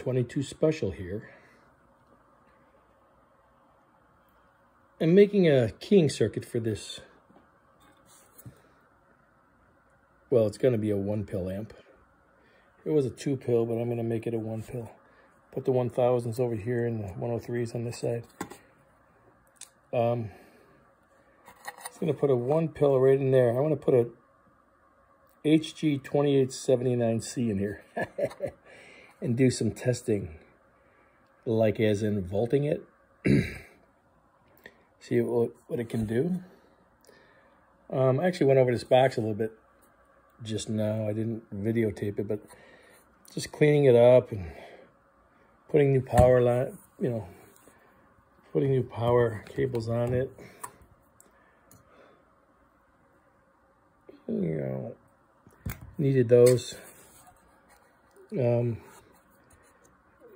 22 special here. I'm making a keying circuit for this. Well, it's going to be a one pill amp. It was a two pill, but I'm going to make it a one pill. Put the 1000s over here and the 103s on this side. Um, it's going to put a one pill right in there. I want to put a HG2879C in here and do some testing, like as in vaulting it. See what, what it can do. Um, I actually went over this box a little bit just now. I didn't videotape it, but just cleaning it up and putting new power line, you know, putting new power cables on it. You know, needed those. Um,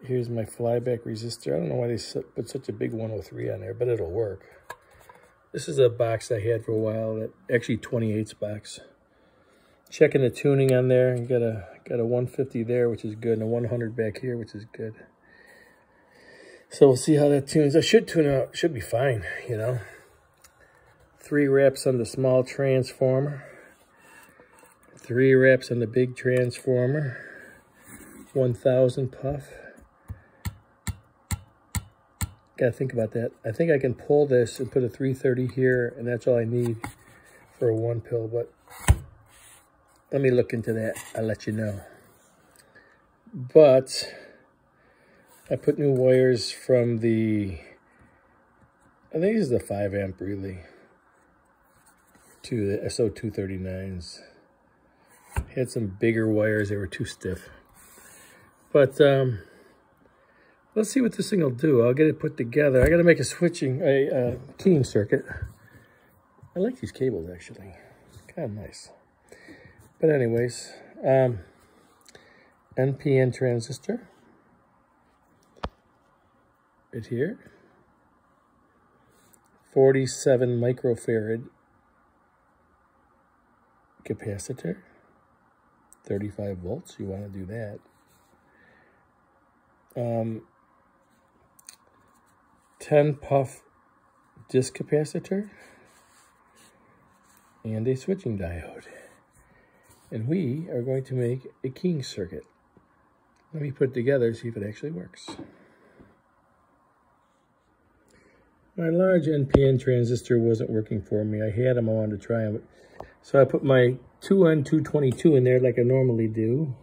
here's my flyback resistor. I don't know why they put such a big 103 on there, but it'll work. This is a box I had for a while, that actually 28's box. Checking the tuning on there. You got a got a 150 there, which is good, and a 100 back here, which is good. So we'll see how that tunes. I should tune out, should be fine, you know. Three reps on the small transformer. Three reps on the big transformer. 1000 puff. Got to think about that. I think I can pull this and put a 330 here, and that's all I need for a one pill, but let me look into that. I'll let you know. But I put new wires from the, I think this is the 5 amp relay to the SO239s. Had some bigger wires. They were too stiff. But, um, Let's see what this thing will do. I'll get it put together. I got to make a switching, a, a keying circuit. I like these cables, actually. Kind of nice. But anyways, um, NPN transistor. Right here. 47 microfarad capacitor. 35 volts. You want to do that. Um, 10 puff disc capacitor and a switching diode. And we are going to make a keying circuit. Let me put it together, see if it actually works. My large NPN transistor wasn't working for me. I had them, I wanted to try them. So I put my 2N222 in there like I normally do.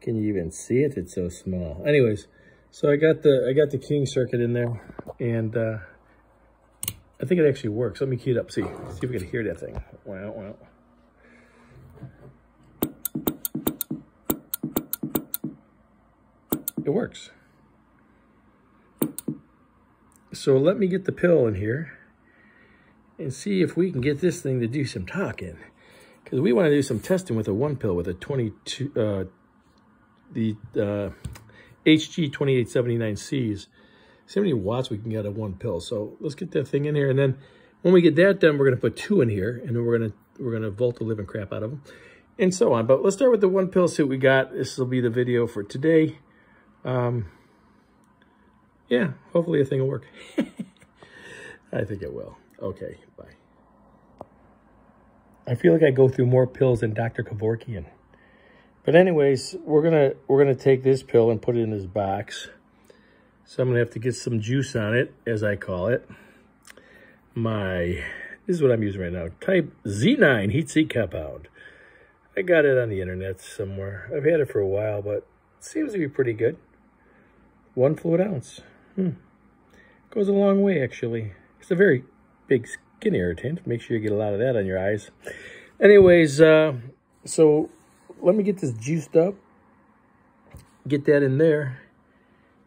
Can you even see it? It's so small. Anyways, so I got the I got the keying circuit in there, and uh, I think it actually works. Let me key it up. See, see if we can hear that thing. It works. So let me get the pill in here and see if we can get this thing to do some talking. Because we want to do some testing with a one pill with a 22, uh, the uh, HG2879Cs. See how many watts we can get at one pill. So let's get that thing in here. And then when we get that done, we're going to put two in here. And then we're going to we're going to volt the living crap out of them. And so on. But let's start with the one pill, what we got. This will be the video for today. Um, yeah, hopefully the thing will work. I think it will. Okay, bye. I feel like I go through more pills than Dr. Kevorkian. But anyways, we're gonna we're gonna take this pill and put it in this box. So I'm gonna have to get some juice on it, as I call it. My this is what I'm using right now. Type Z9 heat sink compound. I got it on the internet somewhere. I've had it for a while, but it seems to be pretty good. One fluid ounce. Hmm. Goes a long way, actually. It's a very big skin irritant. Make sure you get a lot of that on your eyes. Anyways, uh, so let me get this juiced up, get that in there,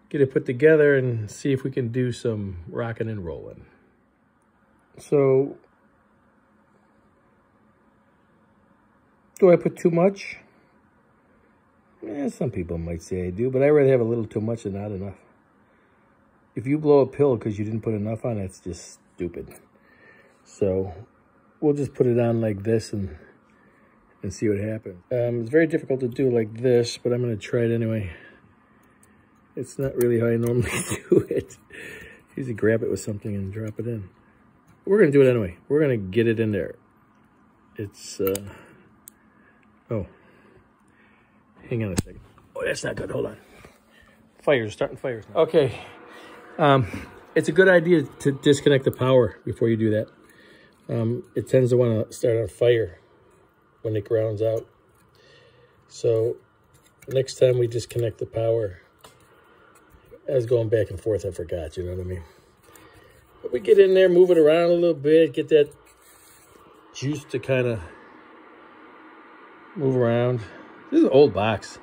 get it put together and see if we can do some rocking and rolling. So, do I put too much? Eh, some people might say I do, but I rather have a little too much than not enough. If you blow a pill because you didn't put enough on, it's just stupid. So, we'll just put it on like this and and see what happens. Um, it's very difficult to do like this, but I'm going to try it anyway. It's not really how I normally do it. Usually grab it with something and drop it in. We're going to do it anyway. We're going to get it in there. It's, uh, oh, hang on a second. Oh, that's not good. Hold on. Fires, starting fires. Now. Okay. Um, it's a good idea to disconnect the power before you do that. Um, it tends to want to start on fire when it grounds out. So next time we disconnect the power, I was going back and forth, I forgot, you know what I mean? But we get in there, move it around a little bit, get that juice to kind of move around. This is an old box.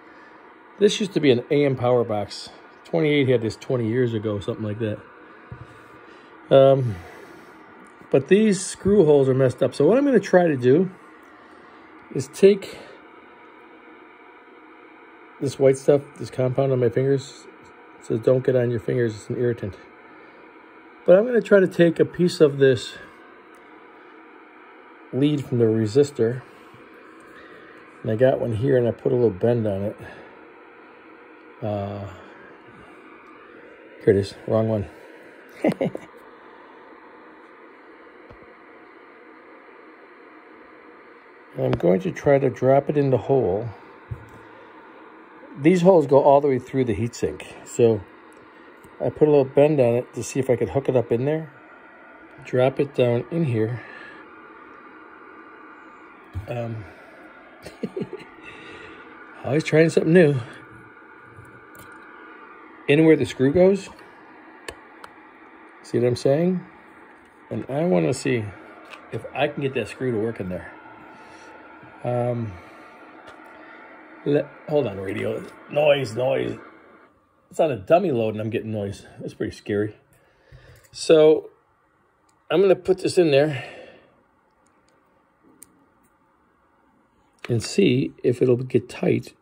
This used to be an AM power box. 28 had this 20 years ago, something like that. Um, but these screw holes are messed up. So what I'm going to try to do is take this white stuff, this compound on my fingers, says don't get on your fingers, it's an irritant. But I'm going to try to take a piece of this lead from the resistor, and I got one here and I put a little bend on it. Uh, here it is, wrong one. I'm going to try to drop it in the hole these holes go all the way through the heatsink. So I put a little bend on it to see if I could hook it up in there. Drop it down in here. Um, always trying something new. In where the screw goes. See what I'm saying? And I want to see if I can get that screw to work in there. Um, let, hold on, radio. Noise, noise. It's on a dummy load and I'm getting noise. That's pretty scary. So I'm going to put this in there and see if it'll get tight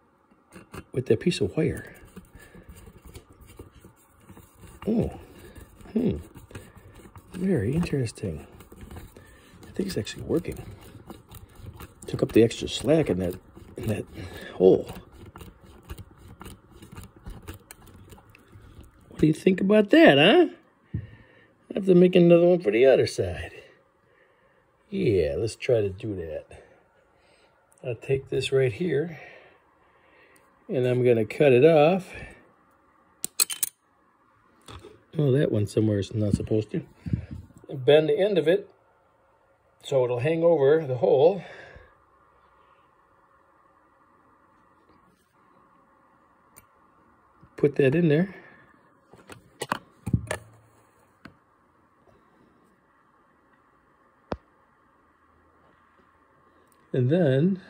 with that piece of wire. Oh, hmm. Very interesting. I think it's actually working. Took up the extra slack in that in that hole. What do you think about that, huh? I have to make another one for the other side. Yeah, let's try to do that. I'll take this right here and I'm to cut it off. Oh, that one somewhere is not supposed to. Bend the end of it so it'll hang over the hole. Put that in there. And then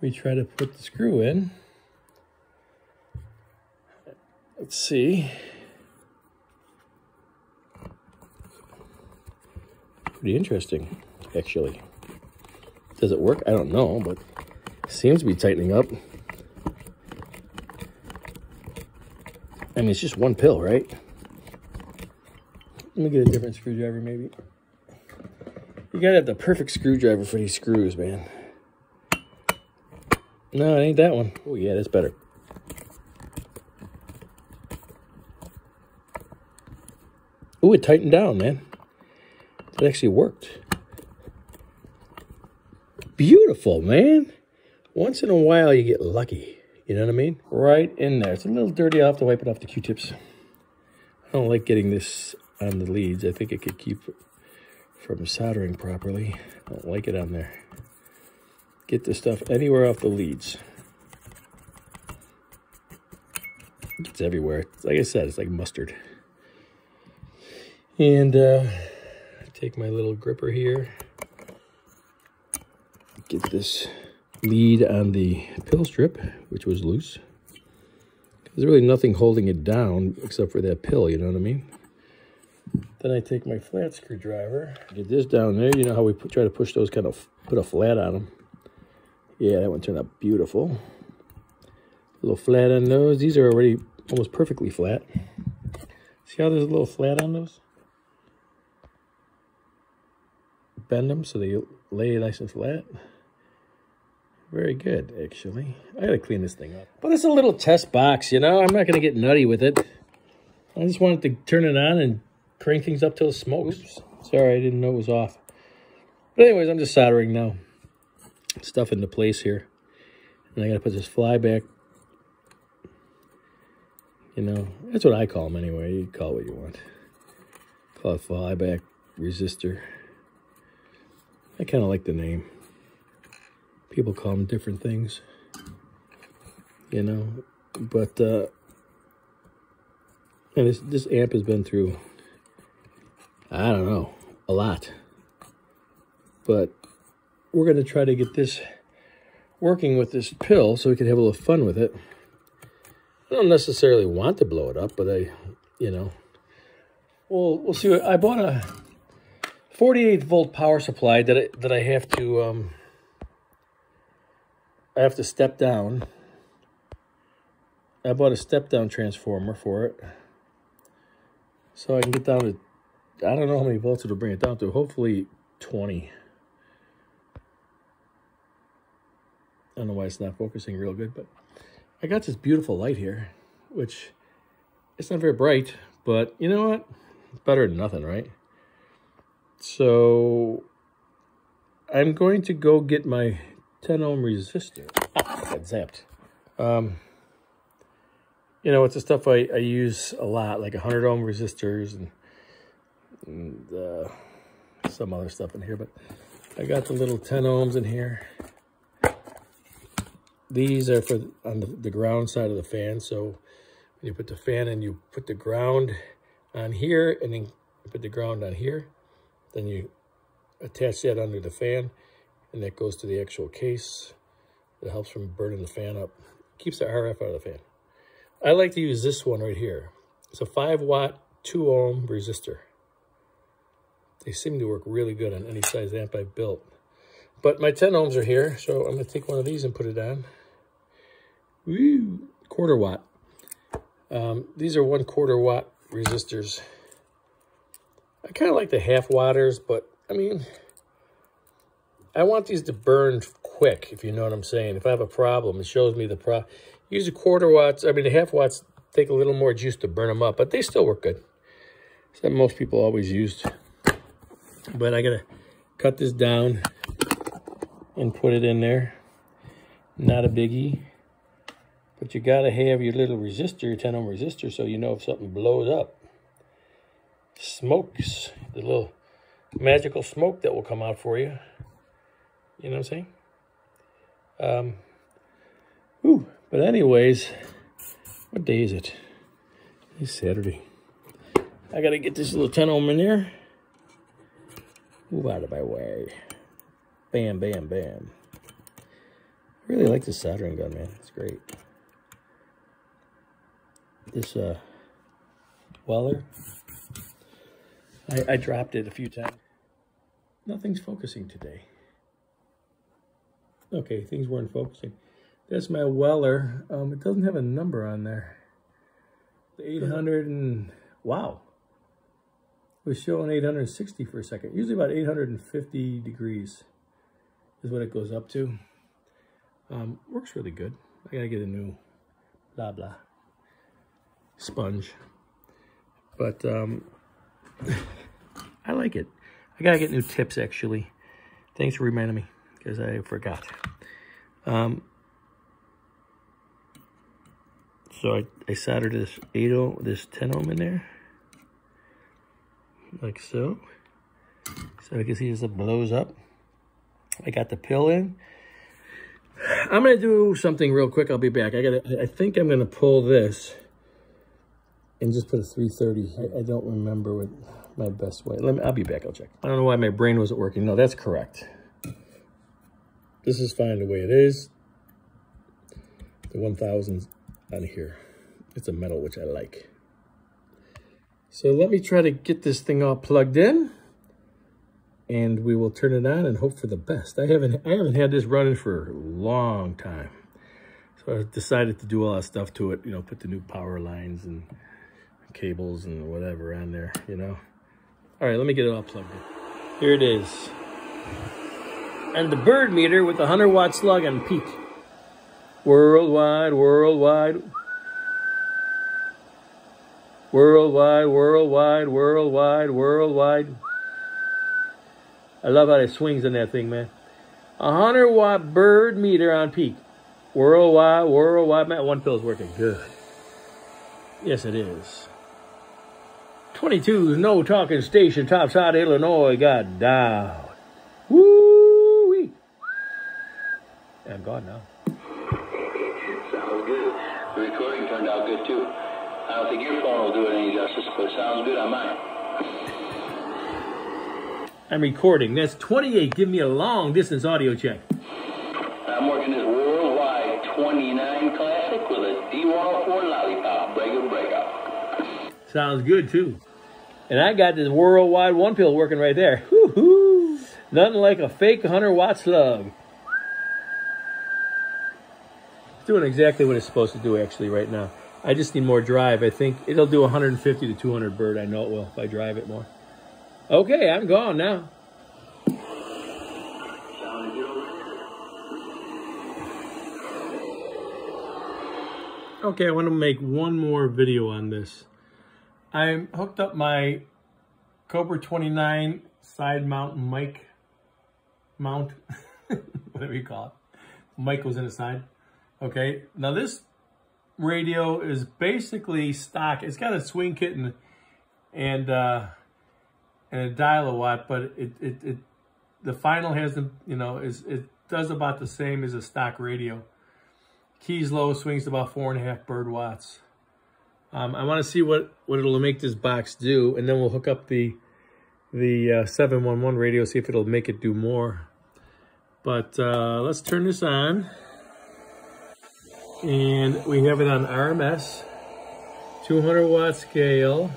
we try to put the screw in. Let's see. Pretty interesting, actually. Does it work? I don't know, but Seems to be tightening up. I mean, it's just one pill, right? Let me get a different screwdriver, maybe. You gotta have the perfect screwdriver for these screws, man. No, it ain't that one. Oh, yeah, that's better. Oh, it tightened down, man. It actually worked. Beautiful, man once in a while you get lucky. You know what I mean? Right in there. It's a little dirty. I'll have to wipe it off the Q-tips. I don't like getting this on the leads. I think it could keep from soldering properly. I don't like it on there. Get this stuff anywhere off the leads. It's everywhere. Like I said, it's like mustard. And uh, take my little gripper here. Get this lead on the pill strip, which was loose. There's really nothing holding it down except for that pill, you know what I mean? Then I take my flat screwdriver, get this down there. You know how we put, try to push those kind of, put a flat on them. Yeah, that one turned out beautiful. A little flat on those. These are already almost perfectly flat. See how there's a little flat on those? Bend them so they lay nice and flat. Very good, actually. I gotta clean this thing up. But it's a little test box, you know? I'm not gonna get nutty with it. I just wanted to turn it on and crank things up till it smokes. Oops. Sorry, I didn't know it was off. But anyways, I'm just soldering now. Stuff into place here. And I gotta put this fly back. You know, that's what I call them anyway. You call it what you want. Call it fly back resistor. I kind of like the name. People call them different things. You know, but uh, and this this amp has been through I don't know a lot, but we're gonna try to get this working with this pill so we can have a little fun with it. I don't necessarily want to blow it up, but I, you know, we'll we'll see. I bought a 48 volt power supply that I, that I have to um, I have to step down. I bought a step down transformer for it. So I can get down to, I don't know how many volts it'll bring it down to. Hopefully 20. I don't know why it's not focusing real good, but I got this beautiful light here, which it's not very bright, but you know what? It's better than nothing, right? So I'm going to go get my 10 ohm resistor. Got zapped. Um, you know, it's the stuff I, I use a lot, like 100 ohm resistors and, and uh, some other stuff in here. But I got the little 10 ohms in here. These are for on the, the ground side of the fan. So when you put the fan in, you put the ground on here and then you put the ground on here. Then you attach that under the fan and that goes to the actual case. It helps from burning the fan up. Keeps the RF out of the fan. I like to use this one right here. It's a 5 watt, 2 ohm resistor. They seem to work really good on any size amp I've built. But my 10 ohms are here, so I'm going to take one of these and put it on. Woo! Quarter watt. Um, these are one quarter watt resistors. I kind of like the half watters, but I mean, I want these to burn quick, if you know what I'm saying. If I have a problem, it shows me the pro. Use a quarter watts, I mean, the half watts take a little more juice to burn them up, but they still work good. So most people always used. But I gotta cut this down and put it in there. Not a biggie. But you gotta have your little resistor, your 10 ohm resistor, so you know if something blows up. Smokes, the little magical smoke that will come out for you. You know what I'm saying? Um, ooh, but anyways, what day is it? It's Saturday. I gotta get this little 10 ohm in there. Move out of my way. Bam, bam, bam. I really like this soldering gun, man. It's great. This uh, Weller, I, I dropped it a few times. Nothing's focusing today. Okay, things weren't focusing. That's my Weller. Um, it doesn't have a number on there. The 800 and, wow. It was showing 860 for a second. Usually about 850 degrees is what it goes up to. Um, works really good. I gotta get a new blah blah sponge. But um, I like it. I gotta get new tips actually. Thanks for reminding me because I forgot. Um, so I, I soldered this 8 ohm, this 10 ohm in there. Like so. So you can see this blows up. I got the pill in. I'm gonna do something real quick. I'll be back. I got. I think I'm gonna pull this and just put a 330. I, I don't remember what my best way. Let me. I'll be back. I'll check. I don't know why my brain wasn't working. No, that's correct. This is fine the way it is. The 1000 on here. It's a metal, which I like. So let me try to get this thing all plugged in and we will turn it on and hope for the best. I haven't I haven't had this running for a long time. So I decided to do all that stuff to it, you know, put the new power lines and cables and whatever on there, you know. All right, let me get it all plugged in. Here it is. And the bird meter with the 100 watt slug on peak. Worldwide, worldwide. Worldwide, worldwide, worldwide, worldwide. I love how it swings on that thing, man. A 100 watt bird meter on peak. Worldwide, worldwide. Man, one pill's working good. Yes, it is. 22 no talking station, topside Illinois, got down. Woo! -wee. Oh, I'm gone now. Sounds good. The recording turned out good too. I don't think your phone will do it any justice, but it sounds good on mine. I'm recording. That's 28. Give me a long distance audio check. I'm working this worldwide 29 classic with a D104 lollipop. break Breaker breakout. Sounds good too. And I got this worldwide one pill working right there. Woo-hoo. Nothing like a fake 100 watt slug. It's doing exactly what it's supposed to do actually right now. I just need more drive. I think it'll do 150 to 200 bird. I know it will if I drive it more. Okay, I'm gone now. Okay, I want to make one more video on this. I hooked up my Cobra 29 side mount mic mount, whatever you call it. Mic goes in the side. Okay, now this radio is basically stock. It's got a swing kit and and uh, and a dial a watt, but it it, it the final has the you know is it does about the same as a stock radio. Keys low, swings about four and a half bird watts. Um, I want to see what, what it'll make this box do, and then we'll hook up the the uh, 711 radio, see if it'll make it do more. But uh, let's turn this on. And we have it on RMS, 200 watt scale.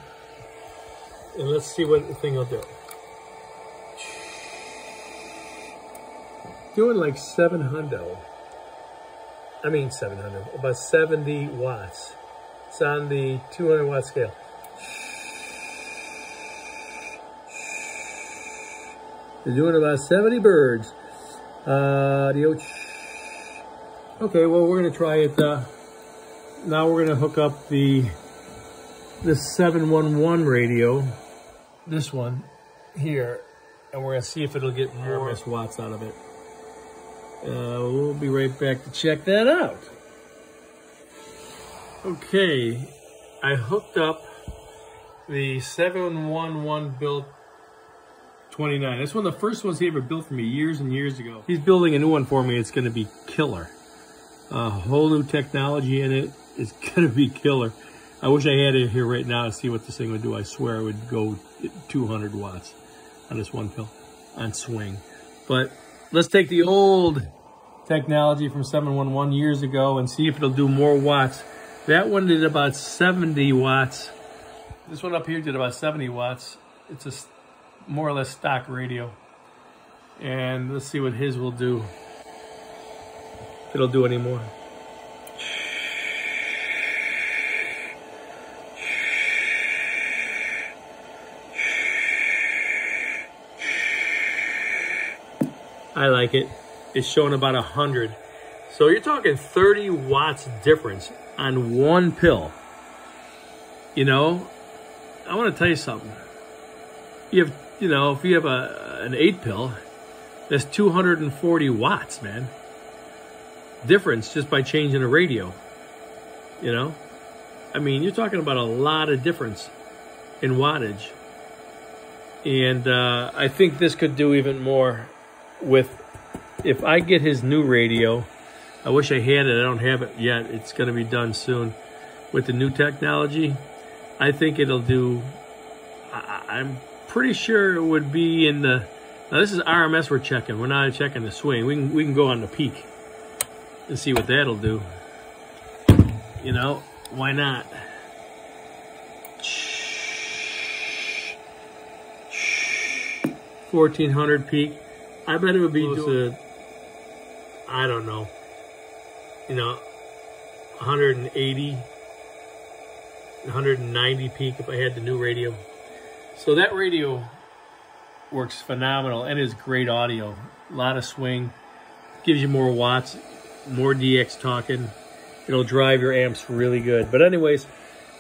And let's see what the thing will do. Doing like 700. I mean 700, about 70 watts. It's on the 200 watt scale. They're doing about 70 birds. Uh, okay, well, we're going to try it. Uh, now we're going to hook up the the 711 radio, this one here, and we're going to see if it'll get more watts out of it. Uh, we'll be right back to check that out. Okay, I hooked up the 711 built 29. That's one of the first ones he ever built for me years and years ago. He's building a new one for me. It's going to be killer. A whole new technology in it. It's going to be killer. I wish I had it here right now to see what this thing would do. I swear it would go 200 watts on this one pill on swing. But let's take the old technology from 711 years ago and see if it'll do more watts. That one did about 70 watts. This one up here did about 70 watts. It's a more or less stock radio. And let's see what his will do. It'll do any more. I like it. It's showing about 100. So you're talking 30 watts difference on one pill. You know, I want to tell you something. You have, you know, if you have a an eight pill, that's 240 watts, man. Difference just by changing a radio. You know, I mean, you're talking about a lot of difference in wattage. And uh, I think this could do even more with if I get his new radio, I wish I had it. I don't have it yet. It's going to be done soon. With the new technology, I think it'll do, I, am pretty sure it would be in the, now this is RMS we're checking. We're not checking the swing. We can, we can go on the peak and see what that'll do. You know, why not? 1400 peak. I bet it would be to I don't know, you know, 180, 190 peak if I had the new radio. So that radio works phenomenal and is great audio. a lot of swing, gives you more watts, more DX talking. It'll drive your amps really good. But anyways,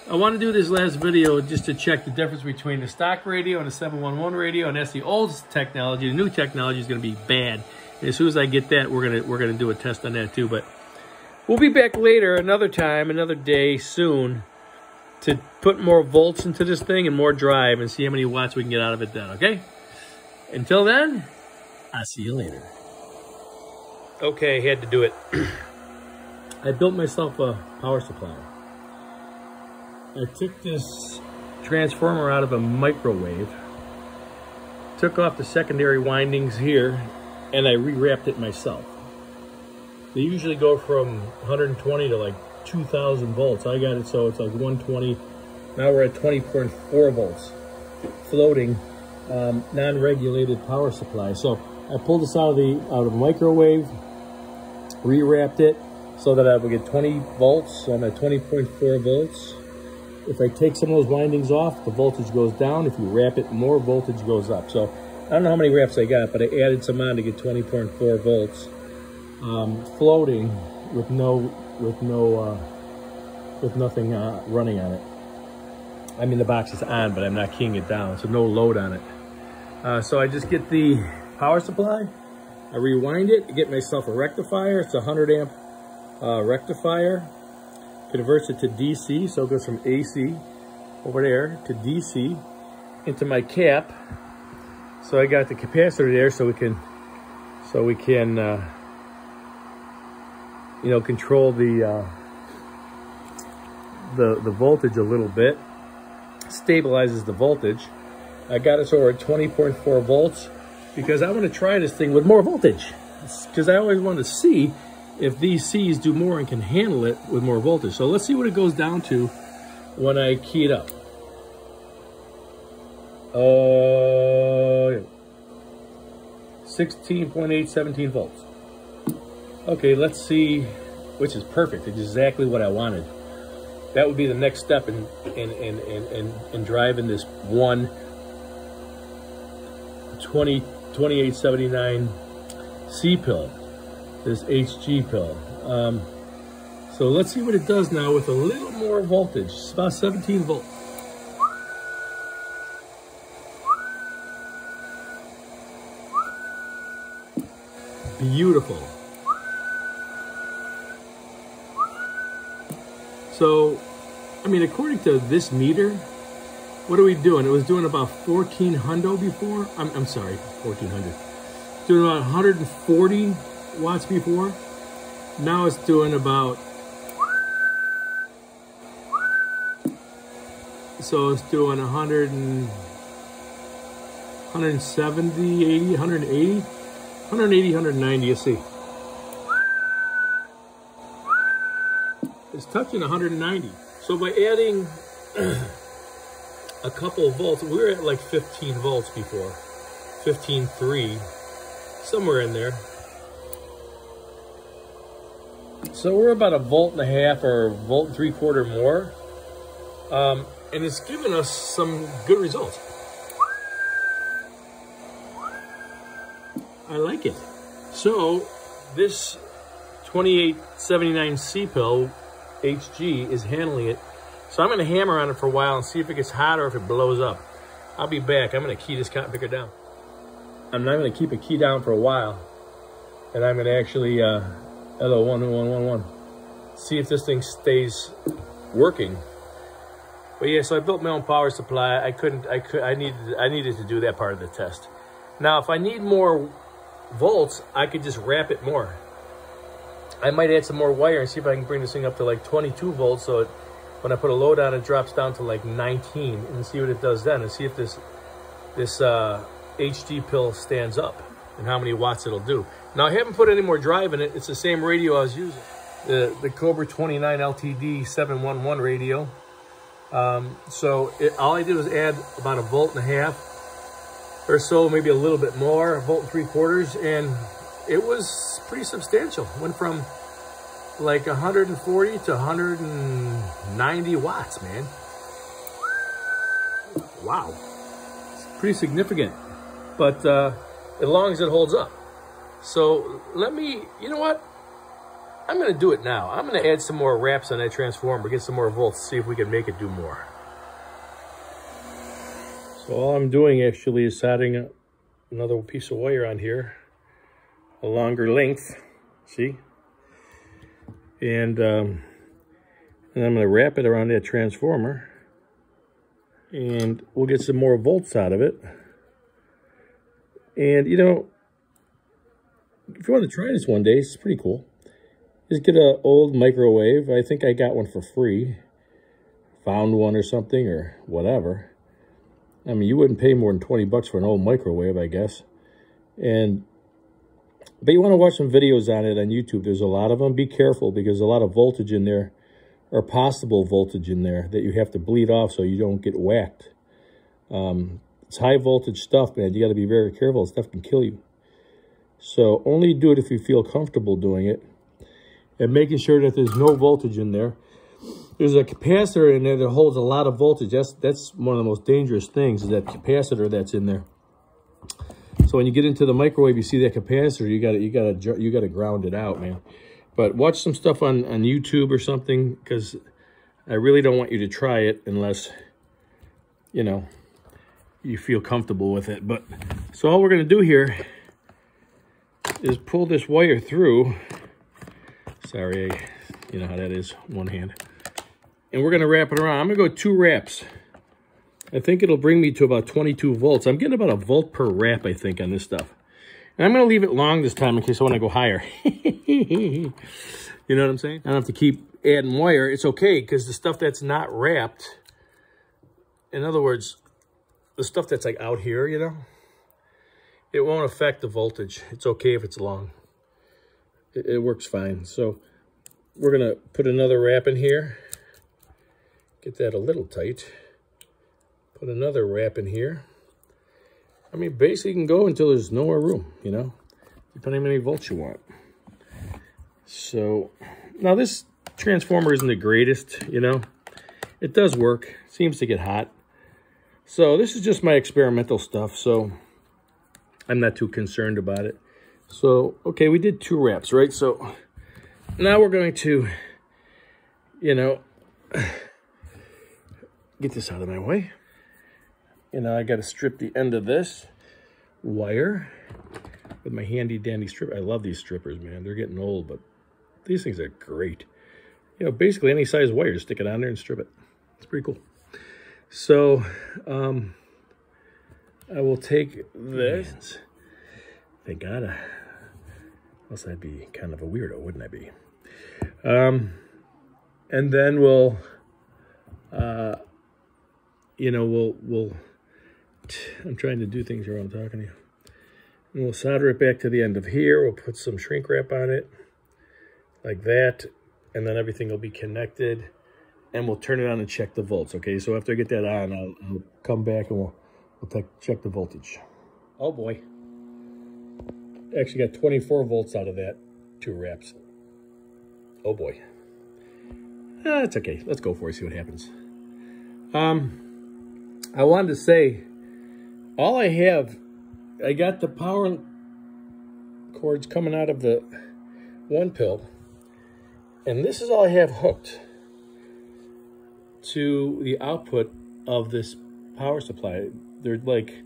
I want to do this last video just to check the difference between the stock radio and the 711 radio, and that's the old technology. The new technology is going to be bad. And as soon as I get that, we're gonna we're gonna do a test on that too. But we'll be back later, another time, another day, soon, to put more volts into this thing and more drive, and see how many watts we can get out of it then. Okay. Until then, I'll see you later. Okay, had to do it. I built myself a power supply. I took this transformer out of a microwave, took off the secondary windings here, and I rewrapped it myself. They usually go from 120 to like 2000 volts. I got it so it's like 120. Now we're at 20.4 volts, floating, um, non-regulated power supply. So I pulled this out of the out of the microwave, rewrapped it so that I would get 20 volts. So I'm at 20.4 volts. If I take some of those windings off, the voltage goes down. If you wrap it, more voltage goes up. So I don't know how many wraps I got, but I added some on to get 20.4 volts. Um, floating with no, with no, uh, with nothing uh, running on it. I mean, the box is on, but I'm not keying it down, so no load on it. Uh, so I just get the power supply, I rewind it, get myself a rectifier. It's a 100 amp uh, rectifier converts it to DC, so it goes from AC over there to DC into my cap. So I got the capacitor there so we can, so we can, uh, you know, control the, uh, the, the voltage a little bit. Stabilizes the voltage. I got we're at 20.4 volts because I want to try this thing with more voltage because I always want to see if these C's do more and can handle it with more voltage. So let's see what it goes down to when I key it up. Uh, 16.8, 17 volts. Okay, let's see, which is perfect. It's exactly what I wanted. That would be the next step in, in, in, in, in, in driving this one 20, 2879 C pill this HG pill. Um, so let's see what it does now with a little more voltage. It's about 17 volts. Beautiful. So, I mean, according to this meter, what are we doing? It was doing about 14 hundo before. I'm, I'm sorry, 1400. Doing about 140 watts before. Now it's doing about, so it's doing 100 and, 170, 80, 180, 180, 190, you see. It's touching 190. So by adding a couple of volts, we were at like 15 volts before, 15.3, somewhere in there. So we're about a volt and a half or volt and three quarter more. Um, and it's given us some good results. I like it. So this 2879C pill HG is handling it. So I'm going to hammer on it for a while and see if it gets hot or if it blows up. I'll be back. I'm going to key this cotton picker down. I'm not going to keep a key down for a while. And I'm going to actually uh, Hello, one, one, one, one. See if this thing stays working. But yeah, so I built my own power supply. I couldn't, I could, I needed, I needed to do that part of the test. Now, if I need more volts, I could just wrap it more. I might add some more wire and see if I can bring this thing up to like 22 volts. So it, when I put a load on, it drops down to like 19 and see what it does then and see if this, this uh, HG pill stands up and how many watts it'll do. Now, I haven't put any more drive in it. It's the same radio I was using. The, the Cobra 29 LTD 711 radio. Um, so it, all I did was add about a volt and a half or so, maybe a little bit more, a volt and three quarters, and it was pretty substantial. Went from like 140 to 190 watts, man. Wow. It's pretty significant. But uh, as long as it holds up. So let me, you know what? I'm going to do it now. I'm going to add some more wraps on that transformer, get some more volts, see if we can make it do more. So all I'm doing actually is adding another piece of wire on here, a longer length, see? And, um, and I'm going to wrap it around that transformer and we'll get some more volts out of it. And, you know, if you want to try this one day, it's pretty cool. Just get an old microwave. I think I got one for free. Found one or something or whatever. I mean, you wouldn't pay more than 20 bucks for an old microwave, I guess. And, but you want to watch some videos on it on YouTube. There's a lot of them. Be careful because a lot of voltage in there or possible voltage in there that you have to bleed off so you don't get whacked. Um, it's high voltage stuff, man. You got to be very careful. Stuff can kill you. So only do it if you feel comfortable doing it. And making sure that there's no voltage in there. There's a capacitor in there that holds a lot of voltage. That's that's one of the most dangerous things is that capacitor that's in there. So when you get into the microwave, you see that capacitor, you got to you got to you got to ground it out, man. But watch some stuff on on YouTube or something because I really don't want you to try it unless you know you feel comfortable with it. But so all we're going to do here is pull this wire through. Sorry, you know how that is, one hand. And we're going to wrap it around. I'm to go two wraps. I think it'll bring me to about 22 volts. I'm getting about a volt per wrap, I think, on this stuff. And I'm going to leave it long this time in case I want to go higher. you know what I'm saying? I don't have to keep adding wire. It's okay because the stuff that's not wrapped, in other words, the stuff that's like out here, you know, it won't affect the voltage. It's okay if it's long. It, it works fine. So we're going to put another wrap in here. Get that a little tight. Put another wrap in here. I mean, basically you can go until there's no more room, you know, depending on how many volts you want. So now this transformer isn't the greatest, you know. It does work. Seems to get hot. So this is just my experimental stuff. So I'm not too concerned about it. So, okay, we did two wraps, right? So now we're going to, you know, get this out of my way. You know, I got to strip the end of this wire with my handy dandy strip. I love these strippers, man. They're getting old, but these things are great. You know, basically any size wire, stick it on there and strip it. It's pretty cool. So, um, I will take this. Thank God. Uh, else I'd be kind of a weirdo, wouldn't I be? Um, and then we'll, uh, you know, we'll, we'll, I'm trying to do things here while I'm talking to you. And we'll solder it back to the end of here. We'll put some shrink wrap on it like that. And then everything will be connected. And we'll turn it on and check the volts, okay? So after I get that on, I'll, I'll come back and we'll We'll check the voltage. Oh boy. Actually got 24 volts out of that, two wraps. Oh boy. Ah, that's okay. Let's go for it, see what happens. Um, I wanted to say, all I have, I got the power cords coming out of the one pill, and this is all I have hooked to the output of this power supply. They're like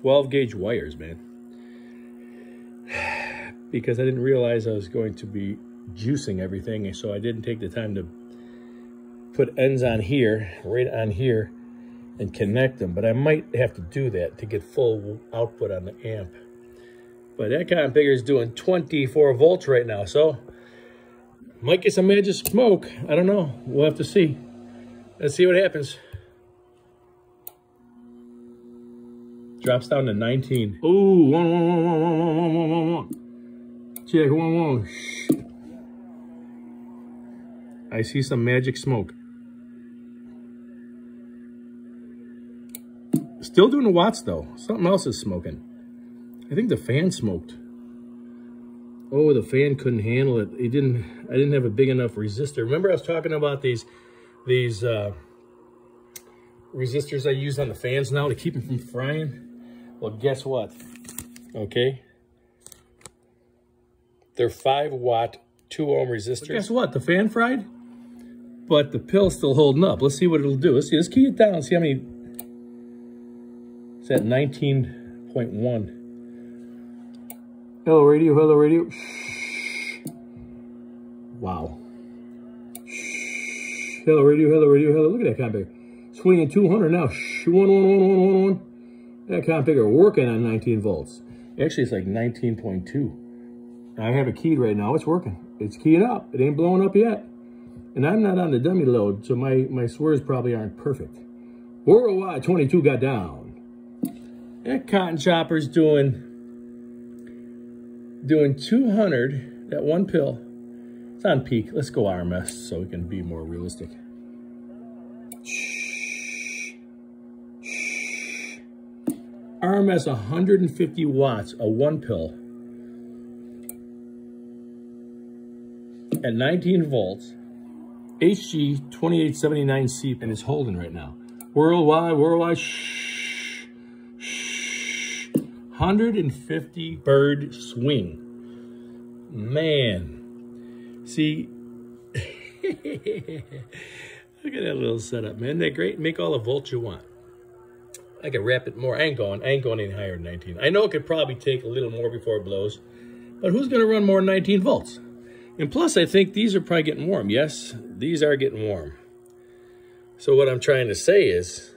12 gauge wires, man. because I didn't realize I was going to be juicing everything. So I didn't take the time to put ends on here, right on here, and connect them. But I might have to do that to get full output on the amp. But that cotton picker is doing 24 volts right now. So might get some magic smoke. I don't know. We'll have to see. Let's see what happens. Drops down to 19. Ooh, one, one, one, one, one, one, one, one, one, one. Check, one, one. Shh. I see some magic smoke. Still doing the watts though. Something else is smoking. I think the fan smoked. Oh, the fan couldn't handle it. It didn't. I didn't have a big enough resistor. Remember, I was talking about these, these uh, resistors I use on the fans now to keep them from frying. Well, guess what? Okay. They're 5 watt, 2 ohm resistors. But guess what? The fan fried, but the pill's still holding up. Let's see what it'll do. Let's see. Let's key it down. See how many. It's at 19.1. Hello, radio. Hello, radio. Shh. Wow. Shh. Hello, radio. Hello, radio. Hello. Look at that compare. Swinging 200 now. Shh. One, one, one, one, one, one. That compare working on 19 volts. Actually, it's like 19.2. I have it keyed right now. It's working. It's keying up. It ain't blowing up yet. And I'm not on the dummy load, so my, my swears probably aren't perfect. Worldwide 22 got down. That cotton chopper's doing doing 200, that one pill. It's on peak. Let's go RMS so we can be more realistic. RMS 150 watts, a one pill. At 19 volts, HG 2879C and is holding right now. Worldwide, worldwide, shh, 150 bird swing. Man, see, look at that little setup, man. That great. Make all the volts you want. I can wrap it more. I ain't going. I ain't going any higher than 19. I know it could probably take a little more before it blows, but who's going to run more than 19 volts? And plus, I think these are probably getting warm. Yes, these are getting warm. So what I'm trying to say is,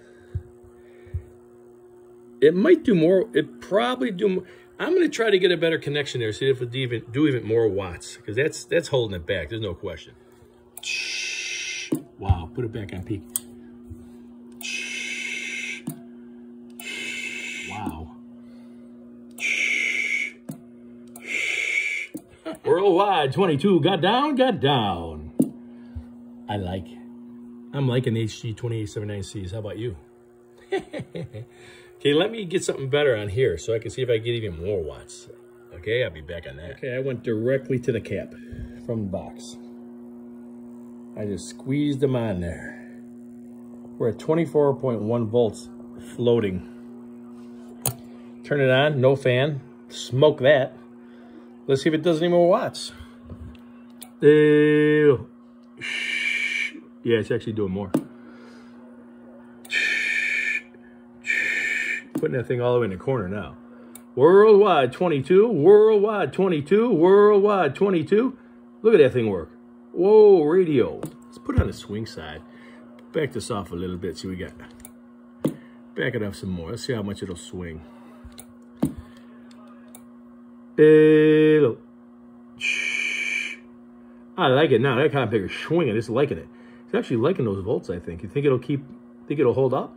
it might do more. It probably do more. I'm going to try to get a better connection there, see if it even do even more watts, because that's that's holding it back. There's no question. Wow, put it back on peak. Wow. Worldwide 22 got down, got down. I like. I'm liking HG 2879Cs. How about you? okay, let me get something better on here so I can see if I get even more watts. Okay, I'll be back on that. Okay, I went directly to the cap from the box. I just squeezed them on there. We're at 24.1 volts floating. Turn it on, no fan. Smoke that. Let's see if it does any more watts. Ew. Yeah, it's actually doing more. Putting that thing all the way in the corner now. Worldwide 22, worldwide 22, worldwide 22. Look at that thing work. Whoa, radio. Let's put it on the swing side. Back this off a little bit, see we got. Back it up some more. Let's see how much it'll swing. Hello. I like it now. That kind of bigger swinging. It's liking it. It's actually liking those volts, I think. You think it'll keep, think it'll hold up?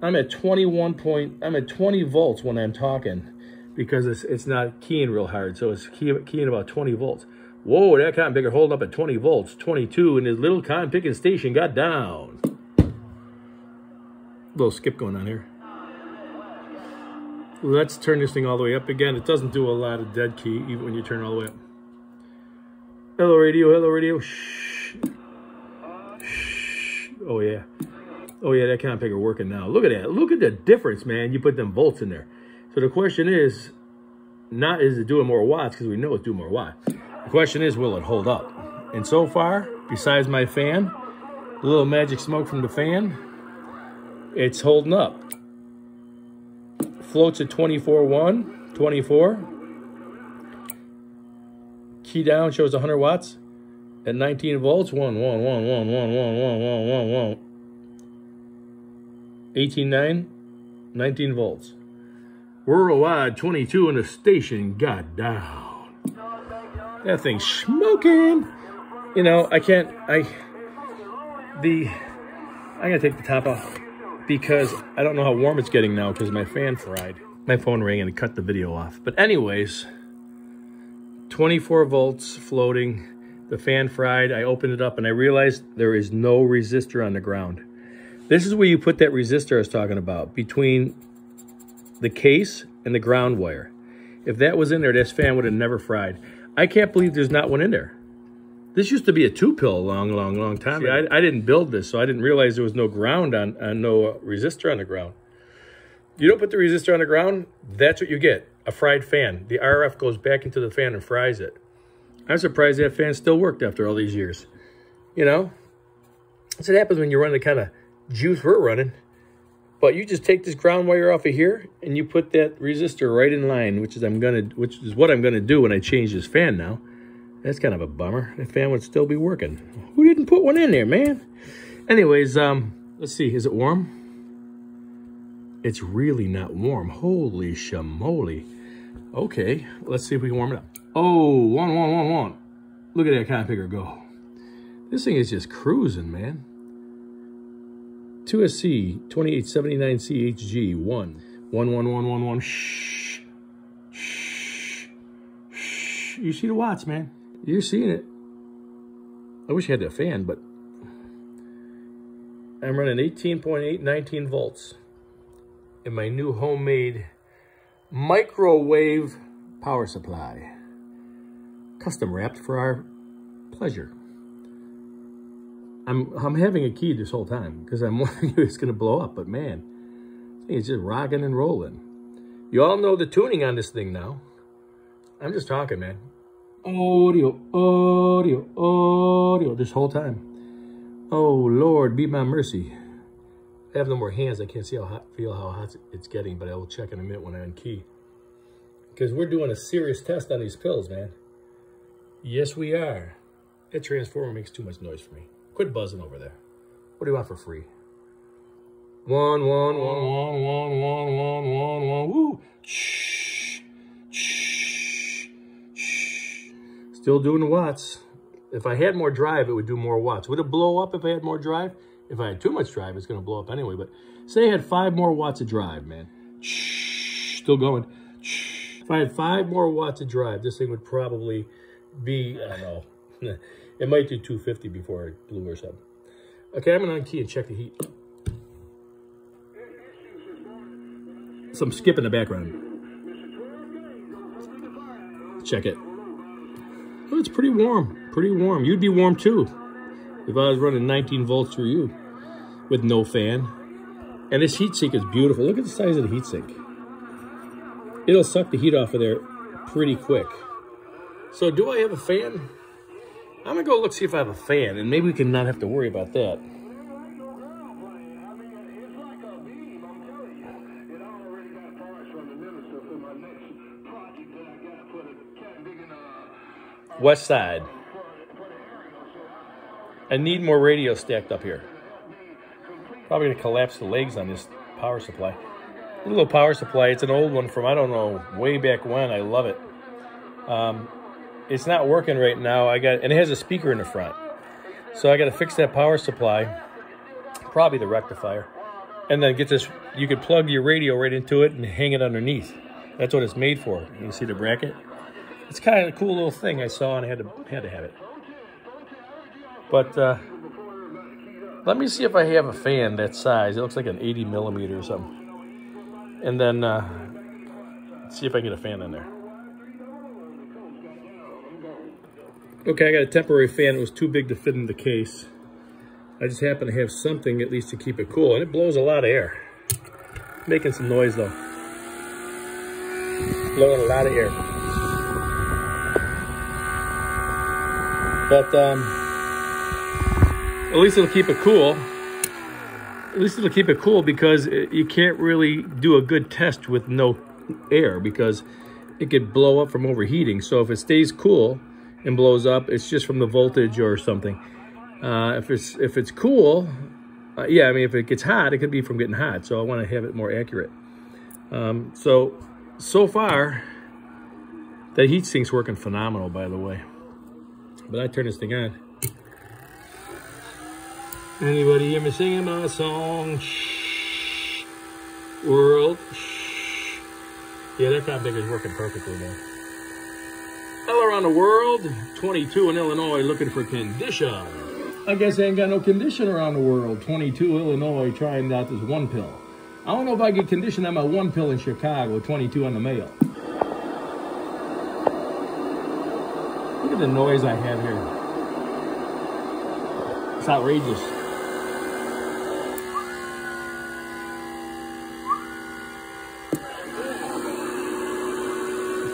I'm at 21 point, I'm at 20 volts when I'm talking because it's it's not keying real hard. So it's key, keying about 20 volts. Whoa, that cotton picker holding up at 20 volts, 22, and his little cotton picking station got down. Little skip going on here. Let's turn this thing all the way up again. It doesn't do a lot of dead key, even when you turn all the way up. Hello, radio. Hello, radio. Shh. Shh. Oh, yeah. Oh, yeah, that picker working now. Look at that. Look at the difference, man. You put them volts in there. So the question is, not is it doing more watts, because we know it's doing more watts. The question is, will it hold up? And so far, besides my fan, the little magic smoke from the fan, it's holding up floats at 24.1, 24. Key down shows 100 watts at 19 volts. 1, 1, 1, 1, 1, 1, 1, 1, 1, 1. 18.9, 19 volts. Worldwide 22 in the station got down. That thing's smoking. You know, I can't, I, the, I'm going to take the top off because I don't know how warm it's getting now because my fan fried. My phone rang and it cut the video off. But anyways, 24 volts floating, the fan fried. I opened it up and I realized there is no resistor on the ground. This is where you put that resistor I was talking about between the case and the ground wire. If that was in there, this fan would have never fried. I can't believe there's not one in there. This used to be a two pill a long, long, long time. I, I didn't build this, so I didn't realize there was no ground on, on no uh, resistor on the ground. You don't put the resistor on the ground, that's what you get. a fried fan. The RF goes back into the fan and fries it. I'm surprised that fan still worked after all these years. You know, that's what happens when you run the kind of juice we're running. But you just take this ground wire off of here and you put that resistor right in line, which is I'm gonna, which is what I'm gonna do when I change this fan now. That's kind of a bummer. The fan would still be working. Who didn't put one in there, man? Anyways, um, let's see. Is it warm? It's really not warm. Holy shamoly. Okay, let's see if we can warm it up. Oh, one, one, one, one. Look at that picker go. This thing is just cruising, man. 2SC 2879CHG 1. 11111. Shh. Shh. Shh. You see the watts, man. You're seeing it. I wish I had a fan, but I'm running 18.8, 19 volts in my new homemade microwave power supply. Custom wrapped for our pleasure. I'm I'm having a key this whole time because I'm wondering if it's going to blow up. But man, it's just rocking and rolling. You all know the tuning on this thing now. I'm just talking, man. Audio, audio, audio this whole time. Oh, Lord, be my mercy. I have no more hands. I can't see how hot, feel how hot it's getting, but I will check in a minute when I unkey. Because we're doing a serious test on these pills, man. Yes, we are. That transformer makes too much noise for me. Quit buzzing over there. What do you want for free? One, one, one, one, one, one, one, one, one. Woo! Shh. Shh. Shh. Still doing the watts. If I had more drive, it would do more watts. Would it blow up if I had more drive? If I had too much drive, it's going to blow up anyway. But say I had five more watts of drive, man. Shh. Still going. Shh. If I had five more watts of drive, this thing would probably be, I don't know. It might do 250 before it blew or something. Okay, I'm going to unkey and check the heat. Some skip in the background. Check it. Oh, it's pretty warm. Pretty warm. You'd be warm too if I was running 19 volts through you with no fan. And this heatsink is beautiful. Look at the size of the heatsink. It'll suck the heat off of there pretty quick. So do I have a fan? I'm gonna go look see if I have a fan, and maybe we can not have to worry about that. West side. I need more radio stacked up here. Probably gonna collapse the legs on this power supply. Little power supply. It's an old one from I don't know way back when. I love it. Um, it's not working right now. I got and it has a speaker in the front. So I got to fix that power supply, probably the rectifier, and then get this. You could plug your radio right into it and hang it underneath. That's what it's made for. You see the bracket? It's kind of a cool little thing I saw and I had to had to have it. But uh, let me see if I have a fan that size. It looks like an 80 millimeter or something. And then uh, see if I can get a fan in there. Okay, I got a temporary fan. It was too big to fit in the case. I just happen to have something at least to keep it cool. And it blows a lot of air. Making some noise though. Blowing a lot of air. But um, at least it'll keep it cool. At least it'll keep it cool because it, you can't really do a good test with no air because it could blow up from overheating. So if it stays cool, and blows up, it's just from the voltage or something. Uh, if it's if it's cool, uh, yeah, I mean, if it gets hot, it could be from getting hot. So I want to have it more accurate. Um, so, so far, that heat sink's working phenomenal, by the way. But I turn this thing on. Anybody hear me singing my song? Shh. World. Shh. Yeah, that thing is working perfectly now around the world, 22 in Illinois looking for condition. I guess I ain't got no condition around the world. 22 Illinois trying out this one pill. I don't know if I get condition on my one pill in Chicago, 22 on the mail. Look at the noise I have here. It's outrageous.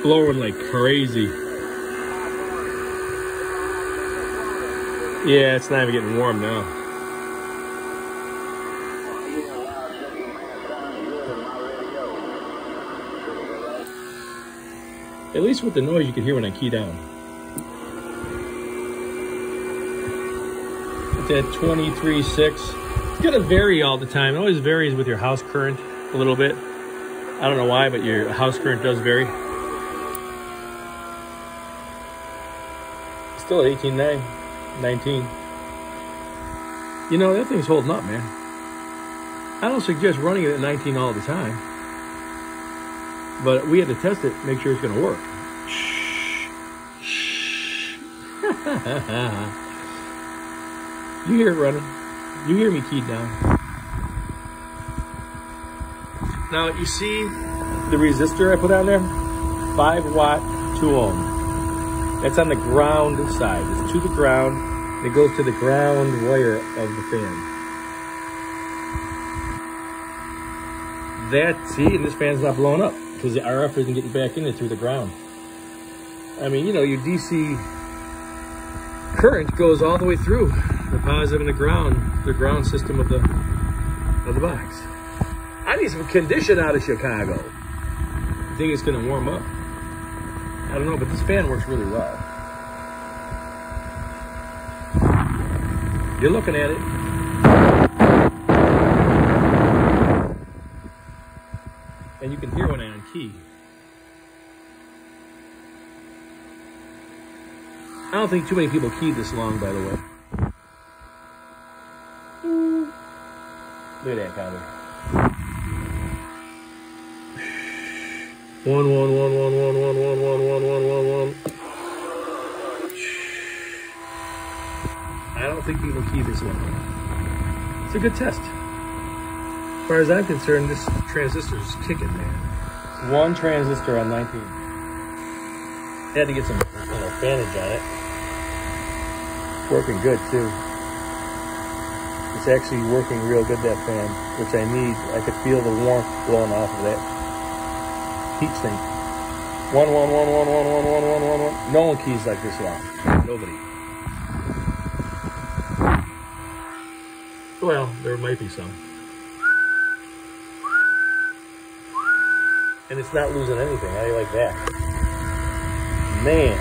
blowing like crazy. Yeah, it's not even getting warm now. At least with the noise you can hear when I key down. It's at 23.6. It's gonna vary all the time. It always varies with your house current a little bit. I don't know why, but your house current does vary. Still at 18.9, 19. You know, that thing's holding up, man. I don't suggest running it at 19 all the time. But we had to test it, make sure it's gonna work. Shh. Shh. you hear it running. You hear me keyed down. Now you see the resistor I put on there? Five watt, two ohm. That's on the ground side. It's to the ground. It goes to the ground wire of the fan. That, see, and this fan's not blowing up because the RF isn't getting back in it through the ground. I mean, you know, your DC current goes all the way through the positive and the ground, the ground system of the of the box. I need some condition out of Chicago. I think it's gonna warm up. I don't know, but this fan works really well. You're looking at it. And you can hear when I on key. I don't think too many people keyed this long, by the way. Look at that counter. One, one, one, one, one, one, one, one, one, one, one, one. I don't think people key this long. It's a good test. As far as I'm concerned, this transistor is kicking, man. One transistor on 19. Had to get some you know, fanage on it. It's working good too. It's actually working real good, that fan, which I need. I could feel the warmth blowing off of that heat sink. One, one, one, one, one, one, one, one, one, one. No one keys like this long. Nobody. Well, there might be some. And it's not losing anything. How do you like that? Man.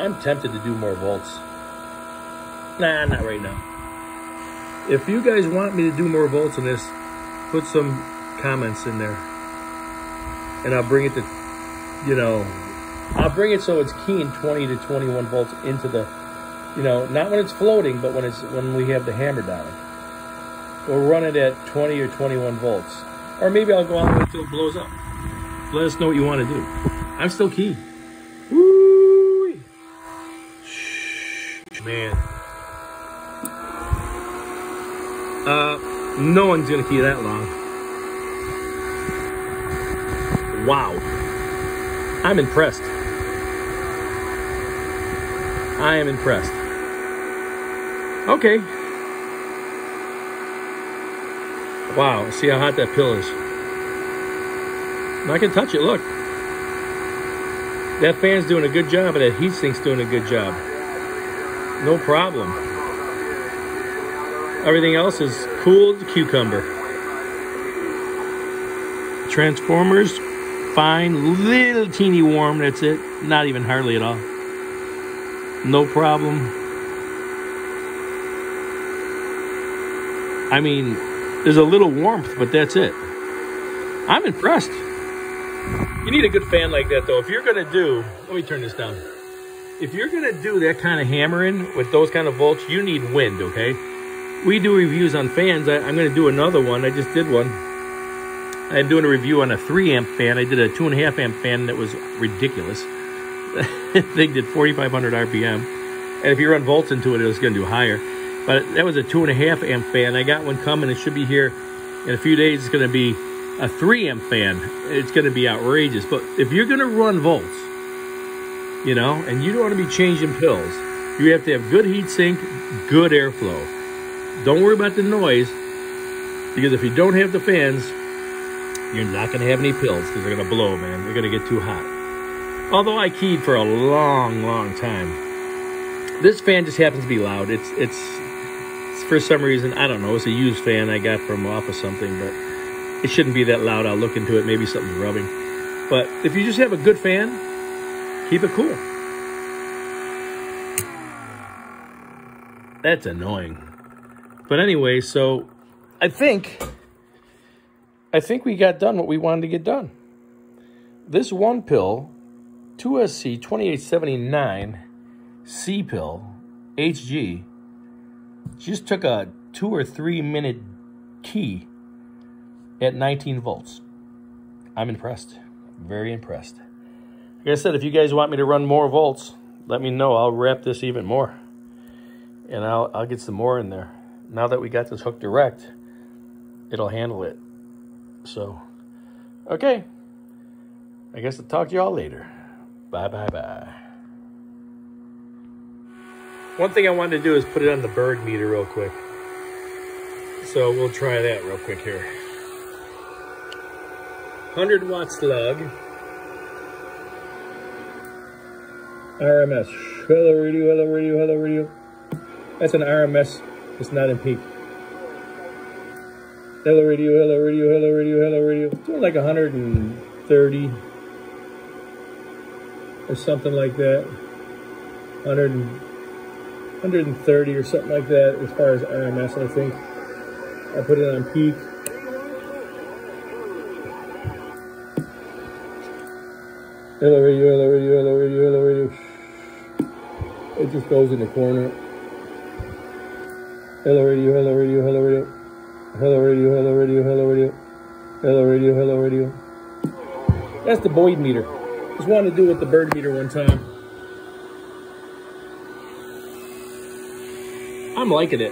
I'm tempted to do more volts. Nah, not right now. If you guys want me to do more volts on this, put some comments in there. And I'll bring it to, you know, I'll bring it so it's keying 20 to 21 volts into the, you know, not when it's floating, but when it's when we have the hammer down. We'll run it at 20 or 21 volts. Or maybe I'll go all the until it blows up. Let us know what you want to do. I'm still keyed. Woo! Man. Uh, no one's gonna key that long. Wow. I'm impressed. I am impressed. Okay. Wow, see how hot that pill is. I can touch it, look. That fan's doing a good job and that heat sink's doing a good job. No problem. Everything else is cooled cucumber. Transformers, fine, little teeny warm, that's it. Not even hardly at all. No problem. I mean, there's a little warmth, but that's it. I'm impressed. You need a good fan like that though. If you're gonna do, let me turn this down. If you're gonna do that kind of hammering with those kind of volts, you need wind, okay? We do reviews on fans. I, am gonna do another one. I just did one. I'm doing a review on a three amp fan. I did a two and a half amp fan that was ridiculous. they did 4,500 RPM. And if you run volts into it, it was gonna do higher. But that was a two and a half amp fan. I got one coming. It should be here in a few days. It's gonna be a 3 amp fan, it's going to be outrageous. But if you're going to run volts, you know, and you don't want to be changing pills, you have to have good heat sink, good airflow. Don't worry about the noise because if you don't have the fans, you're not going to have any pills because they're going to blow, man. They're going to get too hot. Although I keyed for a long, long time. This fan just happens to be loud. It's, it's, it's for some reason, I don't know. It's a used fan I got from off of something, but it shouldn't be that loud. I'll look into it. Maybe something's rubbing. But if you just have a good fan, keep it cool. That's annoying. But anyway, so I think I think we got done what we wanted to get done. This one pill, 2SC 2879 C pill, HG, just took a two or three minute key at 19 volts. I'm impressed. Very impressed. Like I said, if you guys want me to run more volts, let me know. I'll wrap this even more. And I'll, I'll get some more in there. Now that we got this hook direct, it'll handle it. So, okay. I guess I'll talk to y'all later. Bye, bye, bye. One thing I wanted to do is put it on the bird meter real quick. So we'll try that real quick here. 100 watts lug. RMS. Hello radio, hello radio, hello radio. That's an RMS. It's not in peak. Hello radio, hello radio, hello radio, hello radio. Doing like 130 or something like that. 100 130 or something like that as far as RMS, I think. I put it on peak. Hello radio, hello radio, hello radio, hello radio. It just goes in the corner. Hello radio, hello radio, hello radio. Hello radio, hello radio, hello radio. Hello radio, hello radio. That's the bird meter. Just wanted to do with the bird meter one time. I'm liking it.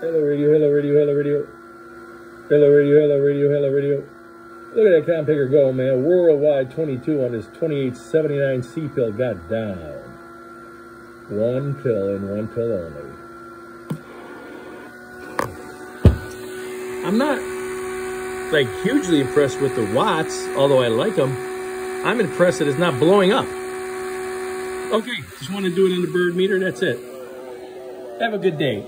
Hello radio, hello radio, hello radio. Hello radio, hello radio, hello radio. Look at that count picker go, man. Worldwide 22 on his 2879 C pill got down. One pill and one pill only. I'm not like hugely impressed with the watts, although I like them. I'm impressed that it's not blowing up. Okay, just want to do it on the bird meter. That's it. Have a good day.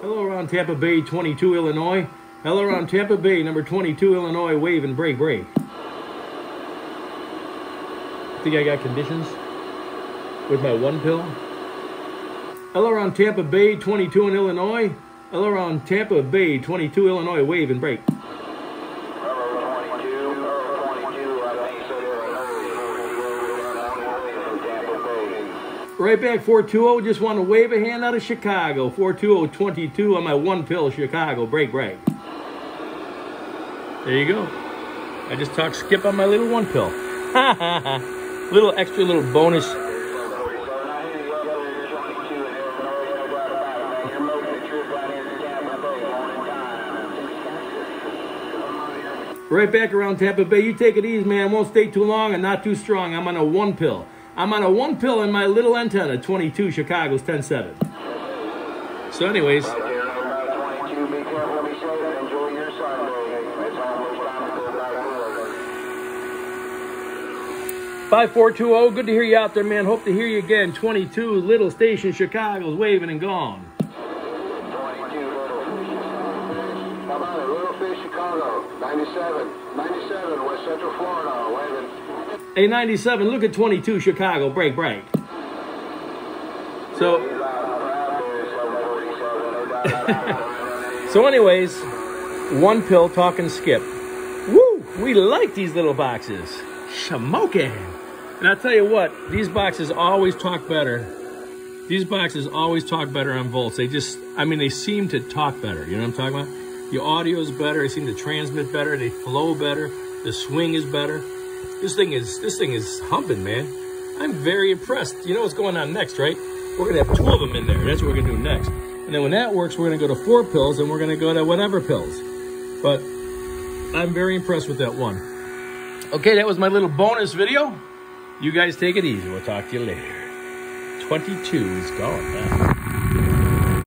Hello around Tampa Bay, 22, Illinois. Hello around Tampa Bay, number 22, Illinois, wave and break, break. Think I got conditions with my one pill? Around Tampa Bay, 22 in Illinois. Around Tampa Bay, 22, Illinois, wave and break. Right back, 420. Just want to wave a hand out of Chicago. 420-22 on my one pill Chicago. Break, break. There you go. I just talked skip on my little one pill. little extra little bonus. Right back around Tampa Bay. You take it easy, man. Won't stay too long and not too strong. I'm on a one pill. I'm on a one pill in my little antenna, 22 Chicago's 10-7. So anyways. Five four two zero. Good to hear you out there, man. Hope to hear you again. Twenty two Little Station, Chicago's waving and gone. How about it? Little Fish, Chicago, 97, 97, West Central Florida, waving. Ninety seven. Look at twenty two Chicago. Break break. So. so, anyways, one pill talking skip. Woo! We like these little boxes. Smoking. And I'll tell you what, these boxes always talk better. These boxes always talk better on volts. They just, I mean, they seem to talk better. You know what I'm talking about? The audio is better. They seem to transmit better. They flow better. The swing is better. This thing is, this thing is humping, man. I'm very impressed. You know what's going on next, right? We're gonna have two of them in there. That's what we're gonna do next. And then when that works, we're gonna go to four pills and we're gonna go to whatever pills. But I'm very impressed with that one. Okay, that was my little bonus video. You guys take it easy. We'll talk to you later. 22 is gone now.